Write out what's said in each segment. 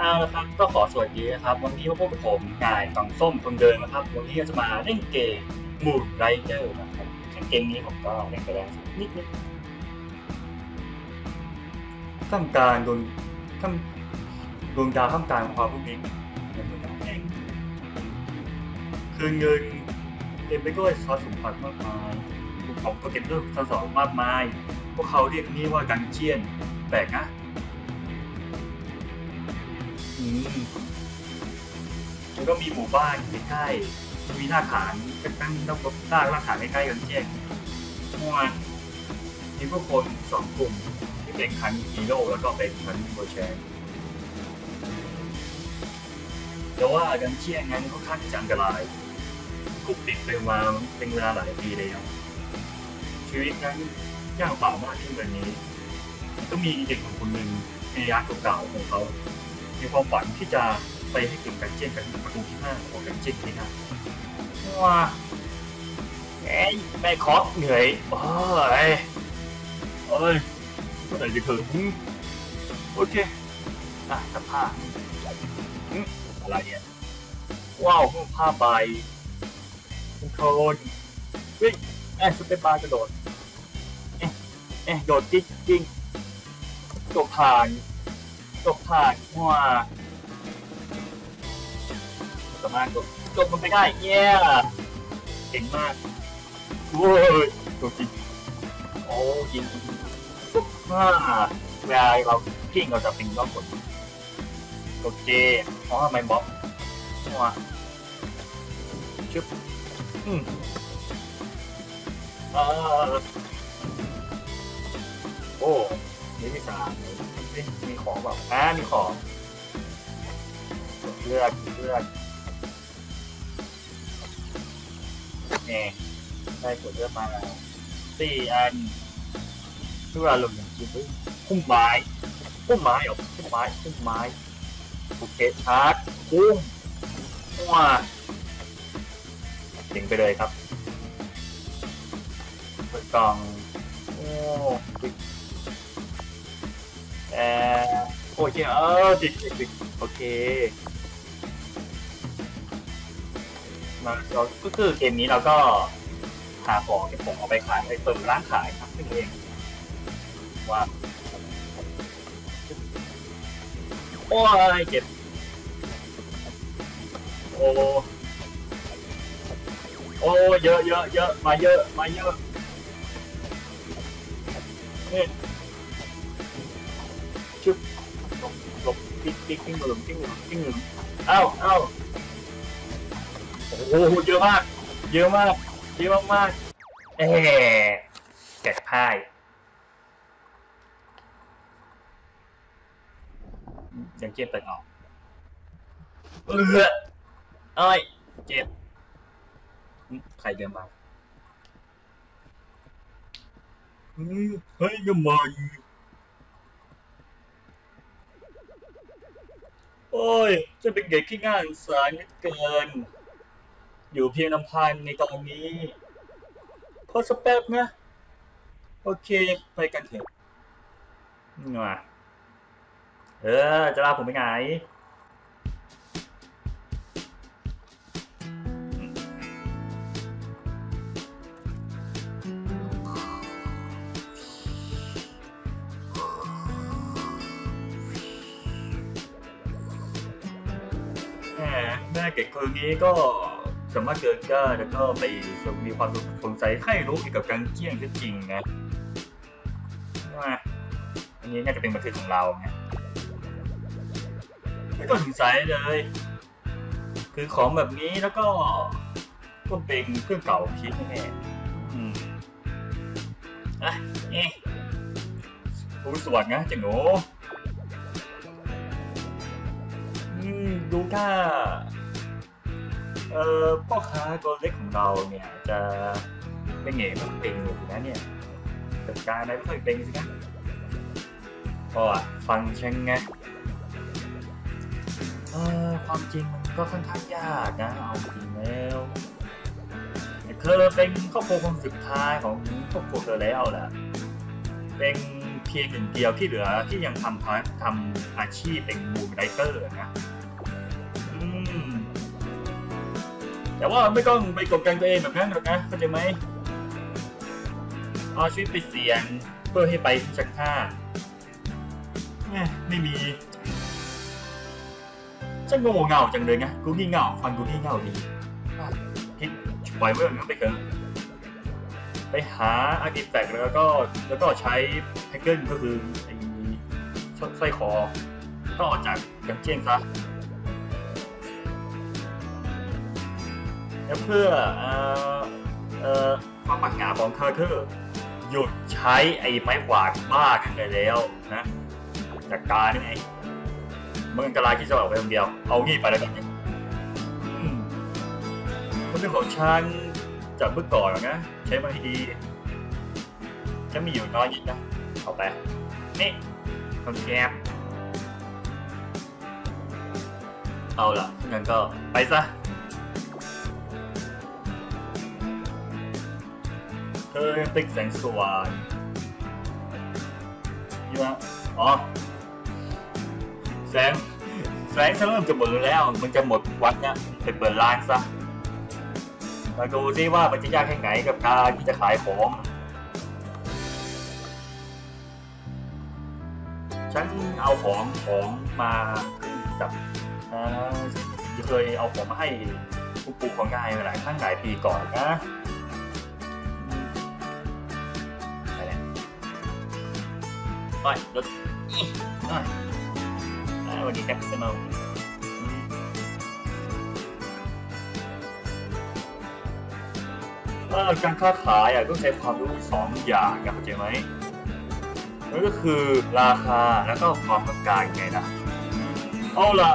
เอาละครับก็ขอสวัสดีนะครับ วันนี้พบกับผมนายกังส้มคนเดิมนะครับ วันนี้ก็จะมาเล่นเกมมูนไรเดอร์นะครับเกมนี้ผมก็เล่นไปแล้วนิดนิดท่ามกลางดวงท่ามดวงดาวท่ามกลางความรุ่งริ่งในเมืองแห่งคืนเงินเต็มไปด้วยทรัพย์สมบัติมากมายภูเขาก็เต็มด้วยทรัพย์สมบัติมากมาย พวกเขาเรียกนี่ว่าดันเจียนแปลกนะ แล้วก็มีหมู่บ้านใกล้ๆมีหน้าฐานตั้งต้องรบสร้างหน้าฐานใกล้ๆกันเช่นเมื่อวานมีพวกคนสองกลุ่มที่เป็นคันฮีโร่แล้วก็เป็นคันโบแชนแต่ว่าดันเชียนงั้นค่อนข้างที่จะอันตรายถูกปิดไปมาเป็นเวลาหลายปีแล้วชีวิตนั้นยากเปล่ามากขึ้นแบบนี้ ก็มีเด็กของคนหนึ่งในระยะเก่าๆของเขา มีความฝันที่จะไปให้ถึงกันเจียนกันประตูที่ห้าของกันเจียนนี่นะว้าเอ้ยแม่คาะเหนื่อยโอ้ยเอ้ยเมื่อไหร่จะถึงโอเคอะสภาพอืมอะไรเนี่ยว้าวผ้าใบโคลนเฮ้ยเอ๊ะสเปนบาร์กระโดดเอ๊ะเอ๊ะโดดจริงจริงตกผ่าน ตกผ่านว่าสามารถกดกดมันไปได้เย้เก่งมากโว้ยตัวจริงโอ้ยิงปุ๊บมากเวลาเราพิ้งเราจะเป็นรอบกดโอเคเพราะทำไมบล็อกว่าชึบอืมเออโอ้นี่มีสาม มีของแบบอ่ามีของเลือดเลือดนี่ได้กดเลือดมาแล้วสี่อันเพื่อลงอย่างคิดพุ่มไม้พุ่มไม้หรอพุ่มไม้พุ่มไม้โอเคชาร์จพุ่มว้าเจ๋งไปเลยครับเปิดกล่องโอ้ เออโอเคเออติดติดติดโอเคมาเราก็คือเกมนี้เราก็หาของเก็บของเอาไปขายไปเปิดร้านขายครับเองว่าโอ้ยเก็บโอ้โอ้เยอะเยอะเยอะมาเยอะมาเยอะ หลบปิ๊กปิ๊กปิ๊งหลุมปิ๊งหลุมปิ๊งหลุมเอ้าเอ้าโอ้โหเยอะมาก เยอะมากเยอะมากๆเอ๊แกะพ่ายยังเจ็บไปออกเออเอ้ยเจ็บใครเดินมาอืมเฮ้ยยังมาอยู่ โอ้ยจะเป็นเด็กที่ง่าสงสารเหลือเกิน อยู่เพียงลำพังในตอนนี้พอสกแป๊บนะ โอเค ไปกันเถอะน่ะเออ จะลาผมไปไหน เด็กคนนี้ก็สามารถเดินได้แล้วก็ไปมีความสนใจใครรู้เกี่ยวกับการเกี้ยงที่จริงนะว่าอันนี้น่าจะเป็นบันทึกของเราไงไม่ต้องสงสัยเลย คือของแบบนี้แล้วก็ก็เป็นเครื่องเก่าพีทแน่อืมอะนี่ผู้สวดนะจังหนูอืมดูถ้า เอ่อพ่อค้าตัวเล็กของเราเนี่ยจะเป็นไงมันเป็นอยู่นะเนี่ยจัดการอะไรไม่ค่อยเป็นสินะเพราะว่าฟังฉันไงเออความจริงมันก็ค่อนข้างยากนะเอาจริงแล้วเธอเป็นครอบครัวคนสุดท้ายของครอบครัวเธอแล้วแหละเป็นเพียงหนึ่งเดียวที่เหลือที่ยังทำพาร์ทำอาชีพเป็นมูนไรเตอร์นะ อืม แต่ว่าไม่ต้องไปกดกันตัวเองแบบนั้นหรอกนะเข้าใจไหมเอาชีวิตไปเสี่ยงเพื่อให้ไปที่ชั้นห้าไม่มีฉันโง่เง่าจังเลยนะกูงี่เง่าฟังกูงี่เง่าดีคิดปล่อยไว้แบบนั้นไปเถอะไปหาอาร์ติแฟกต์แล้วก็แล้วก็ใช้แพคเกิลก็คือไอ้สร้อยคอ ก็ออกจากกังเจียงซะ เพื่อความปัญญาของคาร์เทอร์หยุดใช้ไอ้ไม้กวาดบ้ากันไปแล้วนะจากการนี่ไงมันอันตรายที่จะออกไปคนเดียว เอางี้ไปแล้วกันนะอืมมันเป็นของฉันจากเมื่อก่อนนะ ใช้มาให้ดีจะมีอยู่น้อยนิดนะ เอาไป นี่คำแกมเอาล่ะงั้นก็ไปซะ เธอติ๊กแสงสว่างยู่นะอ๋อ แสง แสงจะเริ่มจะหมดแล้ว มันจะหมดวันเนี้ยไปเปิดร้านซะมาดูซิว่ามันจะยากแค่ไหนกับการที่จะขายของ ฉันเอาของของมาจากเอ่อเคยเอาของมาให้ผู้ปลูกของนายมาหลายครั้งหลายปีก่อนนะ ไปรถอีอะอ่าวันนี้แคจะมอืมเออการค้าขายอะต้องใช้ความรู้สองอย่างนะเข้าใจไหมนั่นก็คือราคาแล้วก็ความต้องการไงนะเอาละ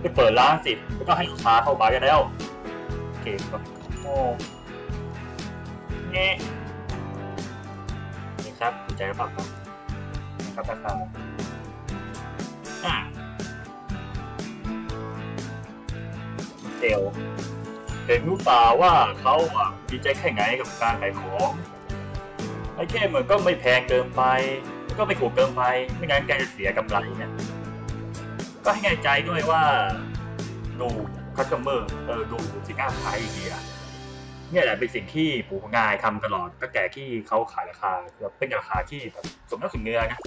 ไปเปิดร้านสิแล้วก็ให้ลูกค้าเข้ามากันแล้วโอเคครับโอ้เงี้นี่ครับสนใจรือเปล่าครับ ครับราคาอะเซลลเห็นรู้เปล่าว่าเขาอะดีใจแค่ไหนกับการขายของไอ้แค่มันก็ไม่แพงเกินไปแล้วก็ไม่ถูกเกินไป ไม่งั้นแกจะเสียกำไรเนี่ยก็ให้แน่ใจด้วยว่าดูคัสเตอร์เออดูสินค้าขายดีอะเนี่ยแหละเป็นสิ่งที่ปู่ของนายทำตลอดตั้งแต่ที่เขาขายราคาแบบเป็นราคาที่แบบสมน้ำสมเนื้อนะ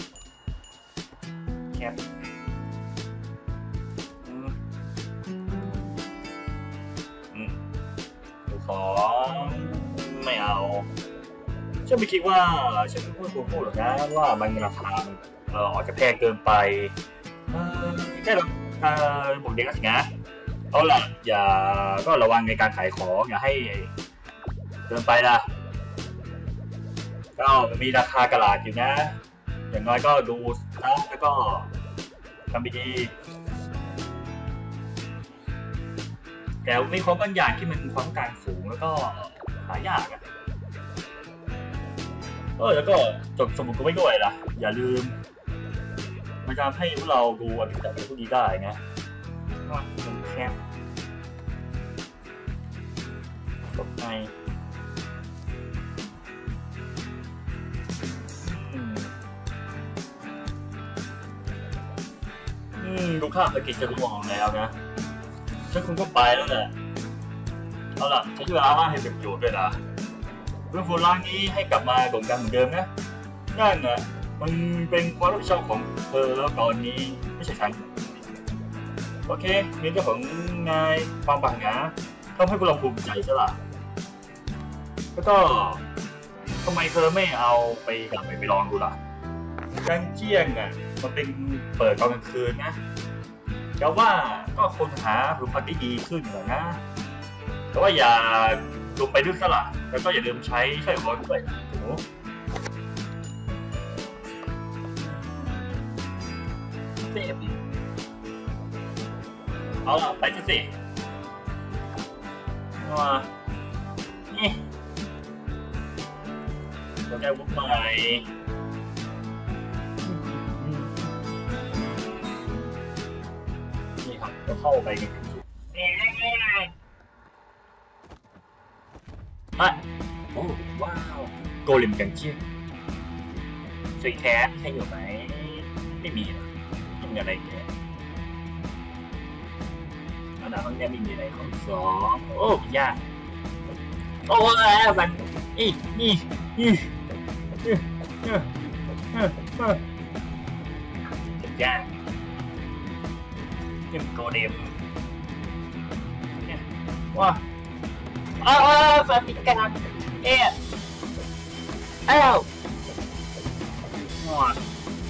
แค่อือืมของไม่เอา ฉันไม่คิดว่าฉันไม่พูดพูดหรอกนะว่ามันราคาเอออาจจะแพงเกินไปแค่เราเออบอกเด็กก็สินะเอาล่ะ อย่าก็ระวังในการขายของอย่าให้เกินไปละก็มีราคากระลาดอยู่นะ อย่างน้อยก็ดู นะแล้วก็ทำดีๆแต่มีของบางอย่างที่มันความต้องการสูงแล้วก็หายากอะเออแล้วก็จดสมุดก็ไม่ด้วยล่ะ อย่าลืม มันจะทำให้พวกเราดูอภิปรายพวกนี้ได้ไงว่ามันแคบตกใน ดูข้ามไปกิจจะรู้มองแล้วนะฉันคงก็ไปแล้วแหละเอาล่ะใช้เวลาว่างให้เป็นประโยชน์ด้วยนะเรื่องโบราณนี้ให้กลับมาโด่งดังเหมือนเดิมนะนั่นนะมันเป็นความรับผิดชอบของเธอแล้วตอนนี้ไม่ใช่ฉันโอเคมีเรื่องของนายความบังงาทำให้พวกเราภูมิใจซะล่ะแล้วก็ทำไมเธอไม่เอาไปกลับไปไปลองดูล่ะการเจียงอะ มันเป็นเปิดตอนกลางคืนนะแต่ว่าก็คนหาผลิตภัณฑ์ที่ดีขึ้นหรอกนะ แต่ว่าอย่าลงไปลึกซะละแล้วก็อย่าลืมใช้ใช้ร้อนด้วยโอ้เจ็บดิเอาล่ะไปกันสิมานี่เราได้วุฒิใหม่ เราเข้าไปกันอะโอ้ว้าวโกเลมกันเชียนใช้ยแคสใช่อยู่ไหมไม่มีนะไม่มีอะไรแคสอันดับนี้ไม่มีอะไรของสองโอ้ยากโอ้ยมันอีนี่นี่จะยาก ยังโกเดมว้าอ้าวสติการเอ๊ะอ้าวว้า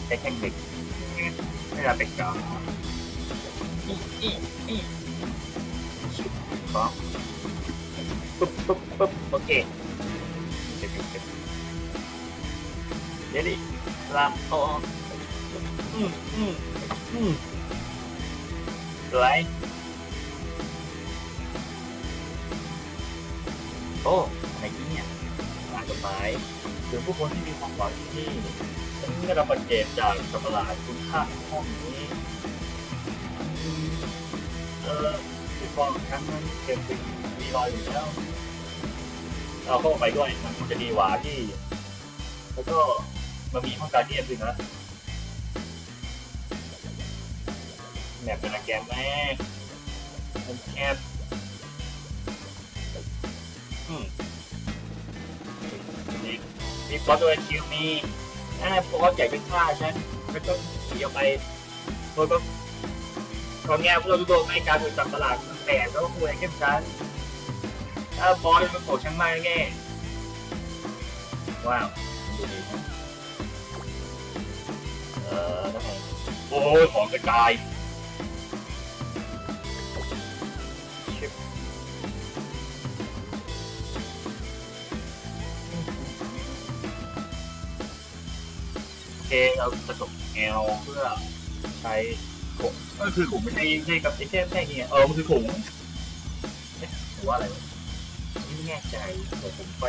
แต่แข่งเด็กไสวย โอ้อะไรเนี่ยอ่านจดหมายถึงผู้คนที่มีความหวังที่ฉันได้รับบาดเจ็บจากสัตว์ประหลาดคุณค่าในห้องนี้เออที่ฟองครั้งนั้นเต็มไปมีรอยอยู่แล้วเอาเข้าไปด้วยมันคงจะดีกว่าที่ แล้วก็มันมีห้องการเดียนด้วยนะ แมปเป็นแกรมแม่มันแคบอืมนี่นี่พอตัวคิวมีอ่าพอใหญ่เป็นฆ่าฉันก็ต้องหนีออกไปโดยก็ตอนแง่พวกเราทุกคนไม่การถูกจับตลาดมันแปลกแล้วก็คุยกับฉันถ้าบอสมันโผล่ฉันมาแง่ว้าวดูดีเออแล้วไงโอ้ยของกระจาย เคเรากระจกแอลเพื่อใช้ถุงก็คือถุงไม่ใช่ใช่กับไอ้แค่แค่นี้เออมันคือถุงหรือว่าอะไรไม่แน่ใจแต่ผมไป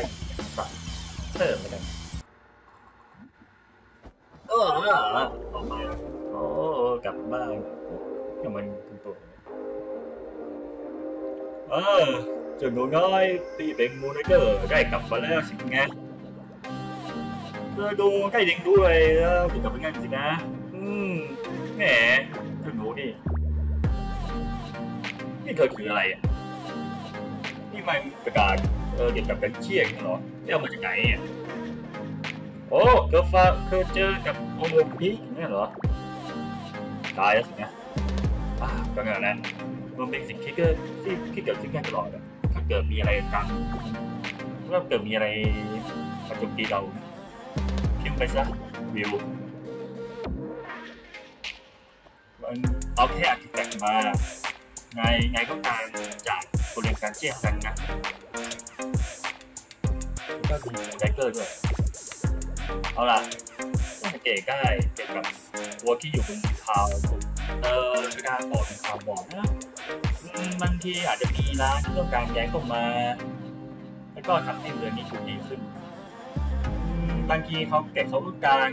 ตัดเพิ่มแล้วกันเออเออเออกมาโอ้กลับบ้านทำไมมันตัวเออจ้าหนูน้อยตีเป็นมูนเกอร์ได้กลับมาแล้วสิไงเธ อดูใกล้เด็กด้วยแล้วถึงกับเป็นไงสินะ อืมแหมเจ้าหนูนี่นี่เธอคืออะไรอะนี่มันประกาศเออเกี่ยวกับกันเชี่ยงเหรอเนี่เอามาจากไหนอะโอ้เธอฟ้าเคยเจอกับโอโมพีนี่เหรอตายแล้วสินะอ่าก็งั้นแหละมันเป็นสิ่งที่เกิดที่ที่เกิดขึ้นกันตลอดถ้าเกิดมีอะไรกันถ้าเกิดมีอะไรมาโจมตีเรา พิมไปซะวิวมันเอาแค่อาร์ติแฟกต์มาไงไงก็การจากบริเวณการเชี่ยกันนะแล้วก็มีไดเกอร์ด้วย เอาล่ะสังเกตได้เกี่ยวกับวัวที่อยู่บนคาวเออการบอกเป็นข่าวบอกนะบางทีอาจจะมีร้านที่ต้องการย้ายเข้ามา แล้วก็ทำให้เมือนี้ถูกดีขึ้น บางทีเขาเก็บเขาต้องการ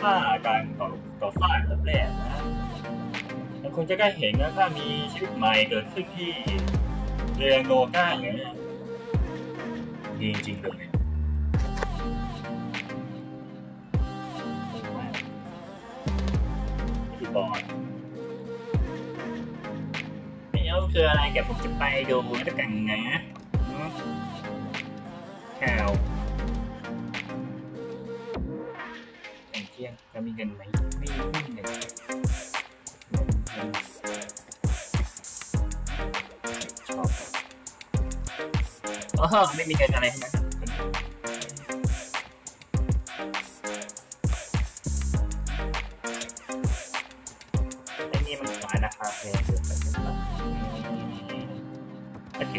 ค่าการต่อต่อฟ้าแบบแรกนะมันคงจะได้เห็นนะถ้ามีชีวิตใหม่เกิดขึ้นที่เรียงโนก้าอย่างเงี้ยดีจริงๆเลยที่บอลไม่เอาคืออะไรแกผมจะไปดูแล้วกันนะ จะมีเงินไหมไม่ไม่มีเงินชอบอ๋อไม่มีเงินอะไรทั้งนั้นไอ้นี่มันขายราคาแพงเกินไปใช่ไหมโอเค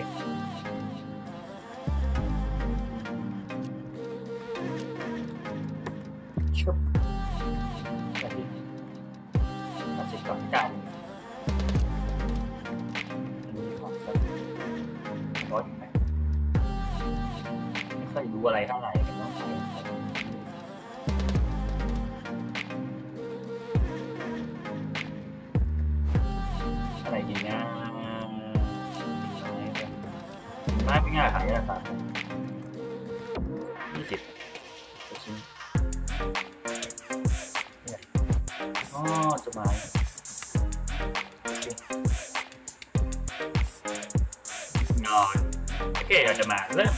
อ๋อจะมาโอเคนอนโอเคเราจะมาเริ่ม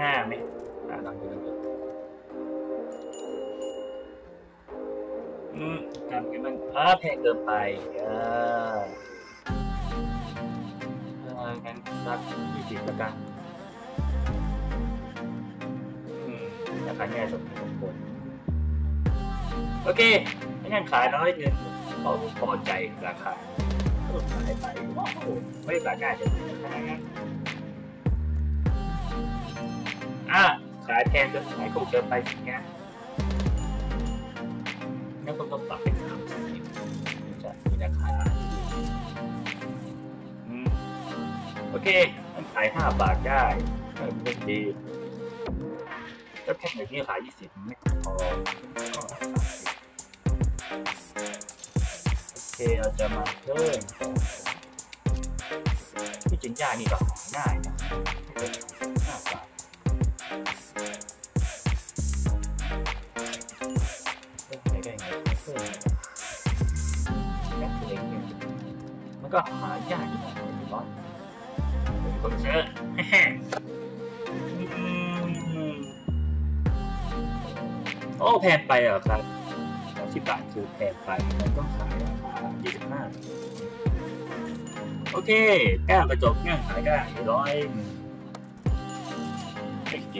ห้าไหมอ่าลองดูลองดูอืมทำกันมันอ่าแพงเกินไปเออเอองั้นสักยี่สิบละกันอืมราคาง่ายสุดของคนโอเคไม่งั้นขายน้อยเกินเขาพอใจราคาขายไปว้าวไม่ราคาจะดีขนาดนั้นะ แพงจนขายถูกเกินไปสิงะงั้ยนก็ต้องปรับเป็นสามสิบจะมีราคาอืมโอเค มันขายห้าบาทได้เออไม่ดีแล้วแพ็คหนึ่งนี่ขายยี่สิบไม่พอโอเคเราจะมาเพิ่มที่จริงยานี่ก็หาง่ายนะ ก็หายากอยู่นะคุณบอสเป็นคนเชื่ออืมโอ้แพงไปเหรอครับสิบบาทคือแพงไปมันต้องขายราคายี่สิบห้าโอเคแก้กระจกง่ายขายได้ร้อยโอเค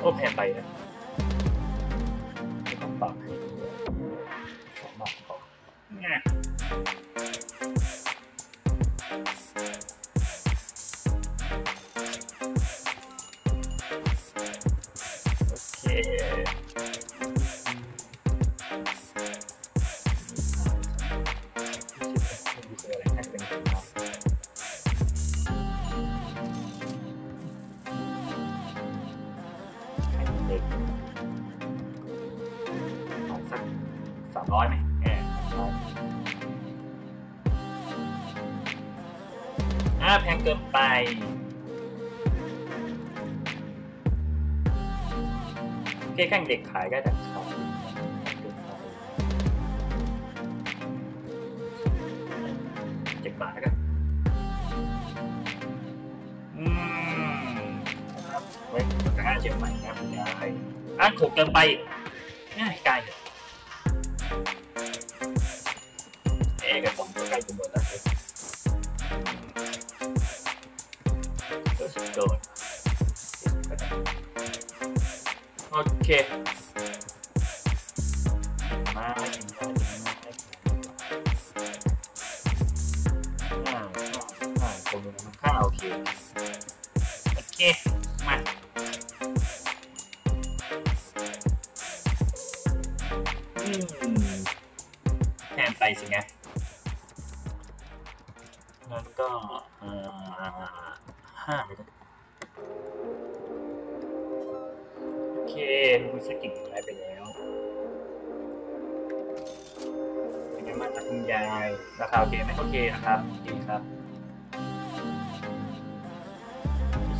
โอ้แพงไปนะไม่ต้องปรับให้สองบาทพอโอเค กินไปโอเคแข่งเด็กขายก็แต่ขายเจ็ดบาทกันอืมครับเว้ยจะห้าเชียงใหม่นะคุณยายอะถูกเกินไป โ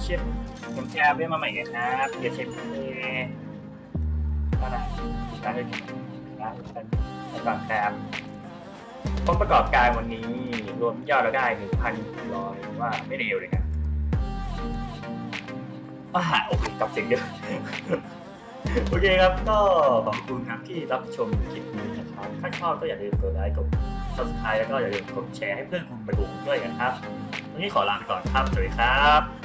เชฟผมแชร์เรื่องมาใหม่ไงครับเดี๋ยวเชฟเอก็ได้ร้านเลยร้านกันประกอบการผลประกอบการวันนี้รวมยอดเราได้หนึ่งพันร้อยว่าไม่เร็วเลยครับอ่าโอเคกับเสียงเยอะโอเคครับก็ขอบคุณครับที่รับชมคลิปนี้นะครับ ถ้าชอบก็อย่าลืมกดไลค์กด subscribe แล้วก็อย่าลืมกดแชร์ให้เพื่อนคุณไปดูด้วยนะครับ วันนี้ขอลาไปก่อนครับ สวัสดีครับ